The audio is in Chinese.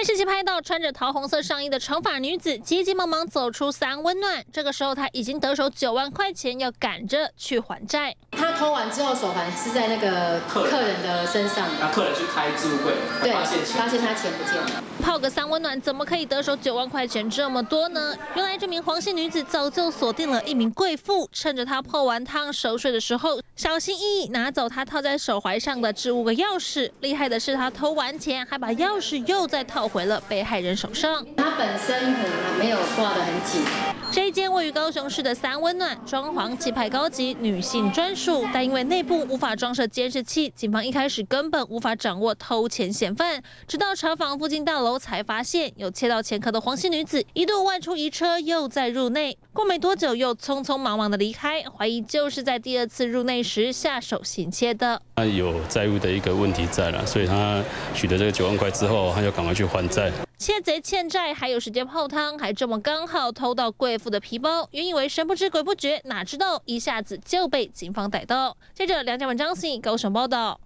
监视器拍到穿着桃红色上衣的长发女子急急忙忙走出三温暖，这个时候她已经得手九万块钱，要赶着去还债。他偷完之后手环是在那个客人的身上，那客人去开置物柜，对，发现他钱不见了。泡个三温暖怎么可以得手九万块钱这么多呢？原来这名黄姓女子早就锁定了一名贵妇，趁着她泡完汤熟睡的时候，小心翼翼拿走她套在手环上的置物个钥匙。厉害的是，她偷完钱还把钥匙又再套回了被害人手上。她本身可能没有挂得很紧。这一间位于高雄市的三温暖，装潢气派高级，女性专属，但因为内部无法装设监视器，警方一开始根本无法掌握偷钱嫌犯，直到查访附近大楼。才发现有窃盗前科的黄姓女子一度外出移车，又再入内，过没多久又匆匆忙忙的离开，怀疑就是在第二次入内时下手行窃的。他有债务的一个问题在了，所以他取得这个九万块之后，他就赶快去还债。窃贼欠债还有时间泡汤，还这么刚好偷到贵妇的皮包，原以为神不知鬼不觉，哪知道一下子就被警方逮到。接着梁家文、张信高雄报道。